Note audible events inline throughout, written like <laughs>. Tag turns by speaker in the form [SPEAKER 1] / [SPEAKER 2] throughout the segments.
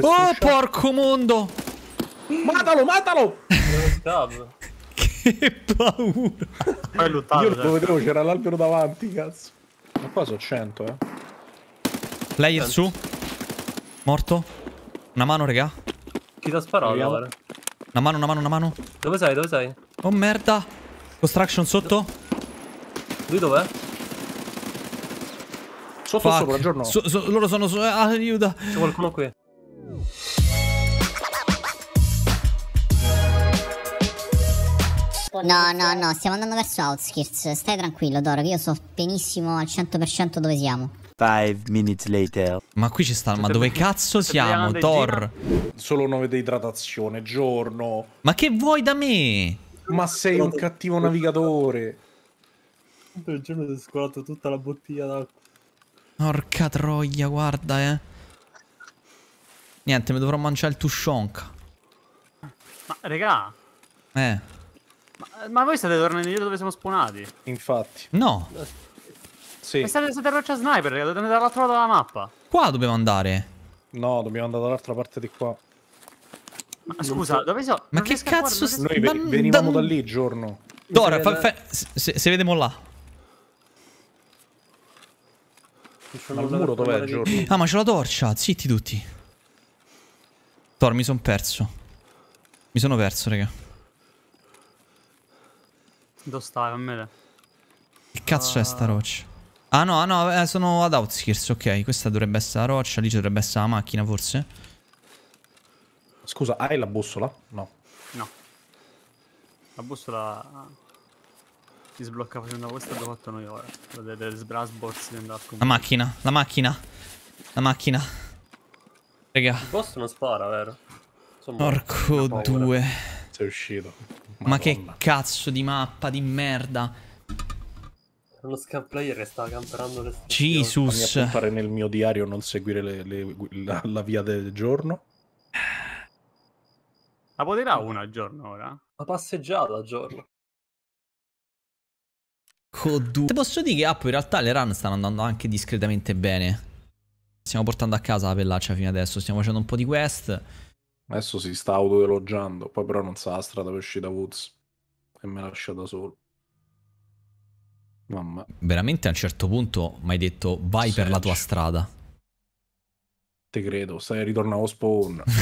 [SPEAKER 1] Oh, porco mondo!
[SPEAKER 2] Matalo, matalo! <laughs>
[SPEAKER 1] che paura!
[SPEAKER 3] Poi luttato,
[SPEAKER 2] Io lo
[SPEAKER 3] certo.
[SPEAKER 2] vedevo, c'era l'albero davanti, cazzo. Ma qua sono 100, eh.
[SPEAKER 1] Player su. Morto. Una mano, raga.
[SPEAKER 3] Chi ti ha sparato
[SPEAKER 2] Vediamo.
[SPEAKER 3] ora?
[SPEAKER 1] Una mano, una mano, una mano.
[SPEAKER 3] Dove sei? Dove sei?
[SPEAKER 1] Oh merda. Construction sotto.
[SPEAKER 3] Lui dov'è?
[SPEAKER 2] Sotto
[SPEAKER 1] Fuck.
[SPEAKER 2] sopra, giorno.
[SPEAKER 1] So- so- loro sono su. ah, aiuta.
[SPEAKER 3] C'è qualcuno qui.
[SPEAKER 4] No, no, no, stiamo andando verso Outskirts. Stai tranquillo, Doro, che io so benissimo al 100% dove siamo.
[SPEAKER 5] Five minutes later.
[SPEAKER 1] Ma qui ci sta. Ma dove cazzo siamo? Thor.
[SPEAKER 2] Solo 9 di idratazione, giorno.
[SPEAKER 1] Ma che vuoi da me?
[SPEAKER 2] Ma sei un cattivo navigatore.
[SPEAKER 3] Il giorno ti ho scolato tutta la bottiglia d'acqua.
[SPEAKER 1] Porca troia, guarda, eh. Niente, mi dovrò mangiare il tushonk.
[SPEAKER 3] Ma raga,
[SPEAKER 1] Eh.
[SPEAKER 3] Ma, ma voi state tornando indietro dove siamo spawnati?
[SPEAKER 2] Infatti.
[SPEAKER 1] No.
[SPEAKER 2] Sì.
[SPEAKER 3] E state, state a roccia sniper, raga, dovete andare dall'altro lato della mappa.
[SPEAKER 1] Qua dobbiamo andare.
[SPEAKER 2] No, dobbiamo andare dall'altra parte di qua.
[SPEAKER 3] Ma scusa, dove so?
[SPEAKER 1] Ma
[SPEAKER 3] non
[SPEAKER 1] che cazzo
[SPEAKER 3] guardare, non
[SPEAKER 2] Noi
[SPEAKER 1] Ma-
[SPEAKER 2] ve- venivamo
[SPEAKER 1] da-
[SPEAKER 2] da lì, giorno.
[SPEAKER 1] Dora, fa, fa- se, se- vediamo là.
[SPEAKER 2] Ma il muro dov'è, giorno?
[SPEAKER 1] Ah, ma c'è la torcia. Zitti tutti. Thor, mi son perso. Mi sono perso, raga.
[SPEAKER 3] Dove stai, Ammele?
[SPEAKER 1] Che cazzo è sta roccia? Ah no, ah, no, eh, sono ad outskirts, ok. Questa dovrebbe essere la roccia, lì ci dovrebbe essere la macchina, forse.
[SPEAKER 2] Scusa, hai la bussola? No.
[SPEAKER 3] No. La bussola si sblocca facendo questo e abbiamo fatto noi ora. Vedete le sbrasborsi di andare
[SPEAKER 1] La macchina, la macchina. La macchina. Raga,
[SPEAKER 3] Il boss non spara, vero? Sono
[SPEAKER 1] porco due.
[SPEAKER 2] Sei uscito.
[SPEAKER 1] Ma che cazzo di mappa di merda.
[SPEAKER 3] Uno scam player che stava camperando le stazioni.
[SPEAKER 1] Jesus.
[SPEAKER 2] appuntare nel mio diario non seguire le- le- la, la via del giorno.
[SPEAKER 3] La dirà una al giorno ora? Una passeggiata al giorno.
[SPEAKER 1] Codu. Ti posso dire che App in realtà le run stanno andando anche discretamente bene. Stiamo portando a casa la pellaccia fino adesso. Stiamo facendo un po' di quest.
[SPEAKER 2] Adesso si sta autoelogiando, poi però non sa la strada per uscire da Woods. E me lascia da solo. Mamma.
[SPEAKER 1] Veramente a un certo punto mi hai detto vai per la tua
[SPEAKER 2] Sergio.
[SPEAKER 1] strada.
[SPEAKER 2] Te credo, stai ritornando spawn. <laughs>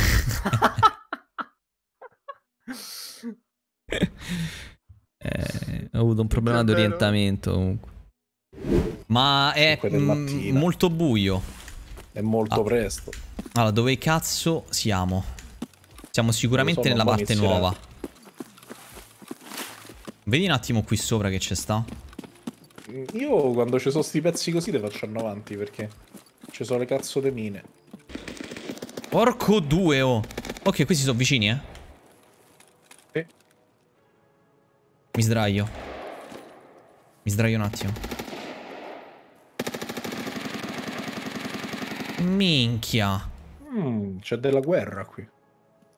[SPEAKER 1] Eh, ho avuto un problema di orientamento comunque. Ma è mm, molto buio.
[SPEAKER 2] È molto
[SPEAKER 1] Ah.
[SPEAKER 2] presto.
[SPEAKER 1] Allora, dove cazzo siamo? Siamo sicuramente nella parte nuova. Vedi un attimo qui sopra che c'è sta.
[SPEAKER 2] Io quando ci sono sti pezzi così le faccio andare avanti perché ci sono le cazzo de mine.
[SPEAKER 1] Porco due, oh. Ok, questi sono vicini, eh.
[SPEAKER 2] Sì.
[SPEAKER 1] Mi sdraio. Mi sdraio un attimo. Minchia.
[SPEAKER 2] Mm, c'è della guerra qui.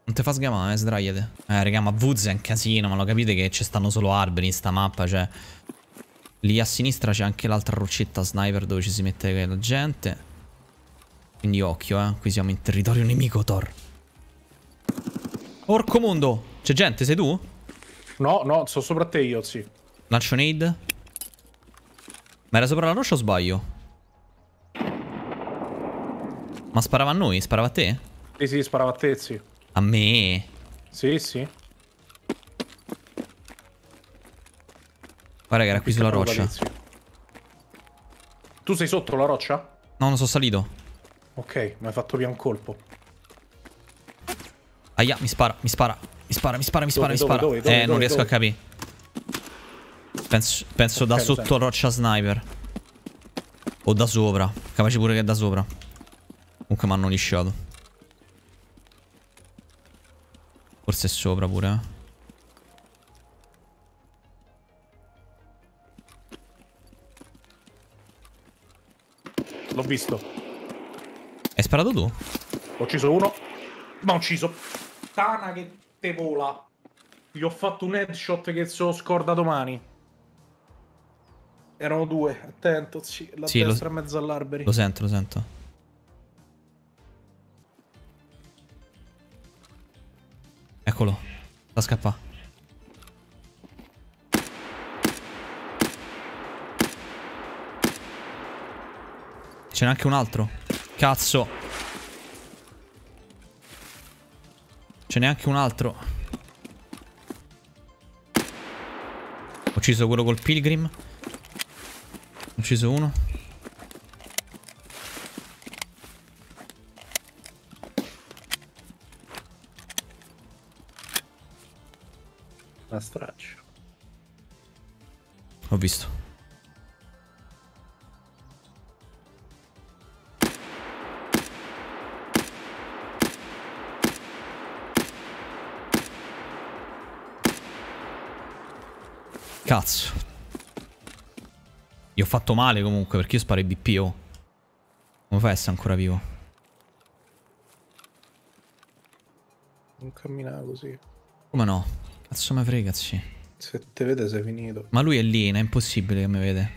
[SPEAKER 1] Non te fa sgamare, eh, sdraiate. Eh, raga, ma Woods è un casino, ma lo capite che ci stanno solo alberi in sta mappa, cioè... Lì a sinistra c'è anche l'altra roccetta sniper dove ci si mette la gente. Quindi occhio, eh, qui siamo in territorio nemico, Thor. Orco mondo! C'è gente, sei tu?
[SPEAKER 2] No, no, sono sopra te io, sì.
[SPEAKER 1] Lancio nade. Ma era sopra la roccia o sbaglio? Ma sparava a noi? Sparava a te?
[SPEAKER 2] Sì, sì, sparava a te, sì.
[SPEAKER 1] A me?
[SPEAKER 2] Sì, sì.
[SPEAKER 1] Guarda che era qui sulla roccia.
[SPEAKER 2] Tu sei sotto la roccia?
[SPEAKER 1] No, non sono salito.
[SPEAKER 2] Ok, mi hai fatto via un colpo.
[SPEAKER 1] Aia, mi spara, mi spara, mi spara, mi spara, mi spara, mi spara.
[SPEAKER 2] dove, dove,
[SPEAKER 1] eh,
[SPEAKER 2] dove,
[SPEAKER 1] non riesco a capire. Penso, penso
[SPEAKER 2] Ok,
[SPEAKER 1] da sotto
[SPEAKER 2] sento.
[SPEAKER 1] roccia sniper. O da sopra. Capace pure che è da sopra. Comunque mi hanno lisciato. Forse è sopra pure, eh.
[SPEAKER 2] L'ho visto.
[SPEAKER 1] Hai sparato tu?
[SPEAKER 2] Ho ucciso uno. Ma ho ucciso. Tana che te vola. Gli ho fatto un headshot che se lo scorda domani. Erano due, attento, sì, la
[SPEAKER 1] Sì, lo-
[SPEAKER 2] destra in mezzo all'alberi.
[SPEAKER 1] Lo sento, lo sento. Eccolo. Sta scappa. Ce n'è anche un altro. Cazzo. Ce n'è anche un altro. Ho ucciso quello col pilgrim. Ho ucciso uno.
[SPEAKER 2] Una straccia.
[SPEAKER 1] Ho visto. Cazzo. Io ho fatto male comunque perché io sparo i BPO. Come fai a essere ancora vivo?
[SPEAKER 2] Non cammina così.
[SPEAKER 1] Come no? Cazzo me frega, sì.
[SPEAKER 2] Se te vede sei finito.
[SPEAKER 1] Ma lui è lì, è impossibile che mi vede.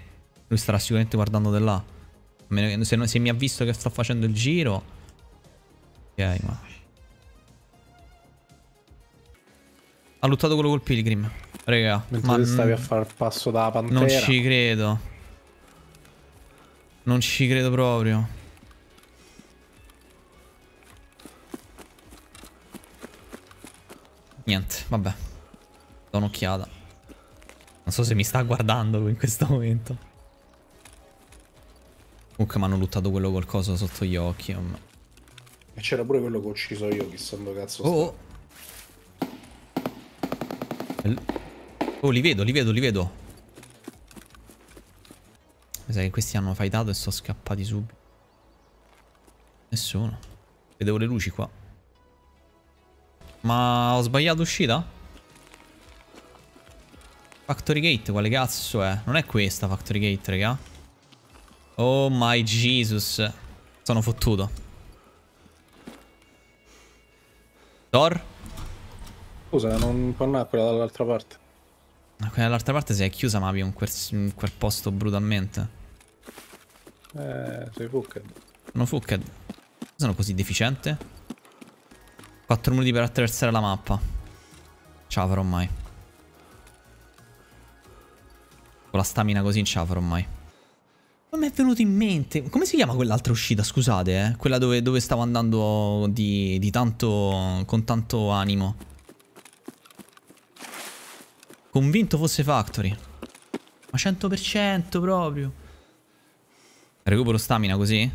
[SPEAKER 1] Lui starà sicuramente guardando da là. A meno che- Se, non- se mi ha visto che sto facendo il giro. Ok, ma. Ha lottato quello col pilgrim. Raga,
[SPEAKER 2] Mentre
[SPEAKER 1] ma
[SPEAKER 2] stavi a far il passo dalla pantera.
[SPEAKER 1] non ci credo. Non ci credo proprio. Niente, vabbè. Do un'occhiata. Non so se mi sta guardando lui in questo momento. Comunque mi hanno luttato quello col coso sotto gli occhi. ma-
[SPEAKER 2] E c'era pure quello che ho ucciso io, chissà dove cazzo.
[SPEAKER 1] Oh, Oh, li vedo, li vedo, li vedo. Mi sa che questi hanno fightato e sono scappati subito. Nessuno. Vedevo le luci qua. Ma ho sbagliato uscita? Factory Gate, quale cazzo è? Non è questa Factory Gate, raga. Oh my Jesus. Sono fottuto. Thor?
[SPEAKER 2] Scusa, non può andare quella dall'altra parte.
[SPEAKER 1] Ma quella dall'altra parte si è chiusa, ma in quel, in quel posto brutalmente.
[SPEAKER 2] Eh, sei fucked.
[SPEAKER 1] Sono fucked. Sono così deficiente. 4 minuti per attraversare la mappa. La farò mai. Con la stamina così non ce la farò mai. Non mi è venuto in mente. Come si chiama quell'altra uscita? Scusate, eh. Quella dove, dove stavo andando di, di tanto. con tanto animo. Convinto fosse Factory. Ma 100% proprio. Recupero stamina così?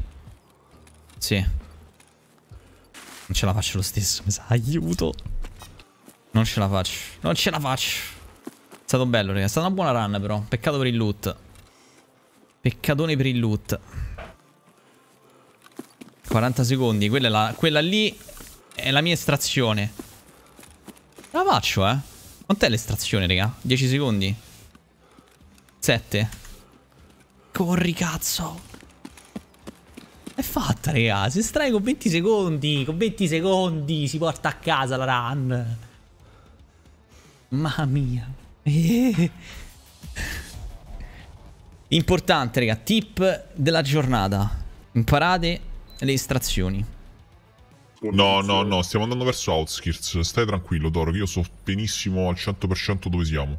[SPEAKER 1] Sì. Non ce la faccio lo stesso, mi sa. Aiuto. Non ce la faccio. Non ce la faccio. Stato bello, raga. È stata una buona run, però. Peccato per il loot. Peccatone per il loot. 40 secondi. Quella, la, quella lì è la mia estrazione. La faccio, eh. Quant'è l'estrazione, raga? 10 secondi? 7? Corri, cazzo. È fatta, raga. Si estrae con 20 secondi. Con 20 secondi si porta a casa la run. Mamma mia. Eh. Importante, raga. Tip della giornata. Imparate le estrazioni.
[SPEAKER 6] No, no, no, stiamo andando verso Outskirts. Stai tranquillo, Toro, che io so benissimo al 100% dove siamo.